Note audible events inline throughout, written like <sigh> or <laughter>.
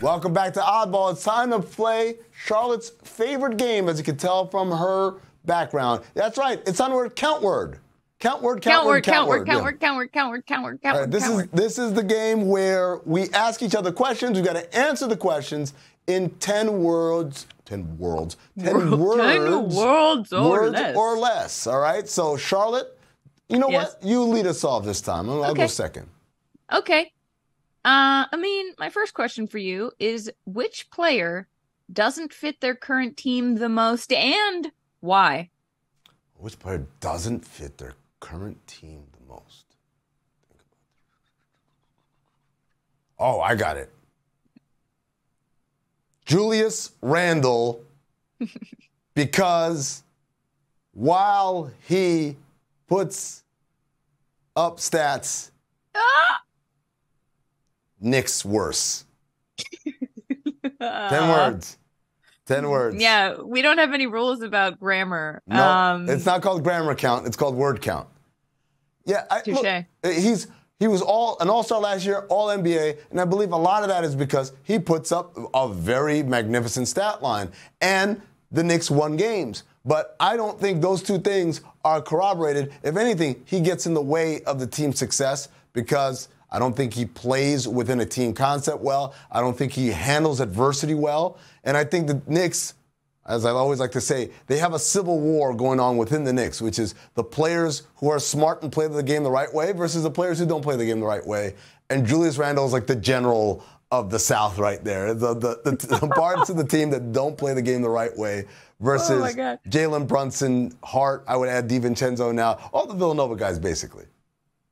Welcome back to Oddball. It's time to play Charlotte's favorite game, as you can tell from her background. That's right. It's on word count word. Count word, count, Count word, count word, count word, count word, count word, count word, count All right, word, this count is word. this is the game where we ask each other questions. We got to answer the questions in ten words. Ten words. Ten words. Ten words or words less. or less. All right. So Charlotte, you know Yes. what? You lead us off this time. I'll, I'll go second. Okay. Uh, I mean, my first question for you is which player doesn't fit their current team the most and why? Which player doesn't fit their current team the most? Think about it. Oh, I got it. Julius Randle, <laughs> because while he puts up stats, Ah! Knicks worse. <laughs> Ten words. Ten words. Yeah, we don't have any rules about grammar. No, um, it's not called grammar count. It's called word count. Yeah, I, look, he's he was all an all star last year, all NBA, and I believe a lot of that is because he puts up a very magnificent stat line, and the Knicks won games. But I don't think those two things are corroborated. If anything, he gets in the way of the team's success because I don't think he plays within a team concept well. I don't think he handles adversity well, and I think the Knicks as I always like to say, they have a civil war going on within the Knicks, which is the players who are smart and play the game the right way versus the players who don't play the game the right way. And Julius Randle is like the general of the South right there. The, the, the, the <laughs> parts of the team that don't play the game the right way versus Oh. Jalen Brunson, Hart, I would add DiVincenzo now, all the Villanova guys basically.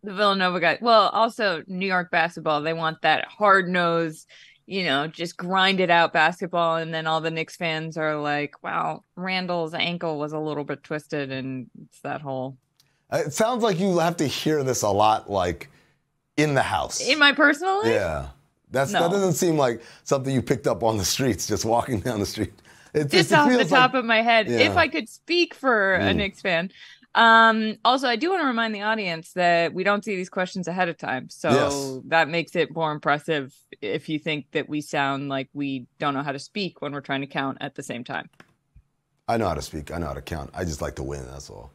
The Villanova guy. Well, also New York basketball. They want that hard nosed, you know, just grind it out basketball. And then all the Knicks fans are like, wow, Randle's ankle was a little bit twisted. And it's that whole. Uh, It sounds like you have to hear this a lot, like in the house. In my personal life? Yeah. That's, No. That doesn't seem like something you picked up on the streets, just walking down the street. It Just off the top like- of my head, Yeah. if I could speak for a Mm. Knicks fan. Um, also, I do want to remind the audience that we don't see these questions ahead of time. So Yes. that makes it more impressive if you think that we sound like we don't know how to speak when we're trying to count at the same time. I know how to speak. I know how to count. I just like to win. That's all.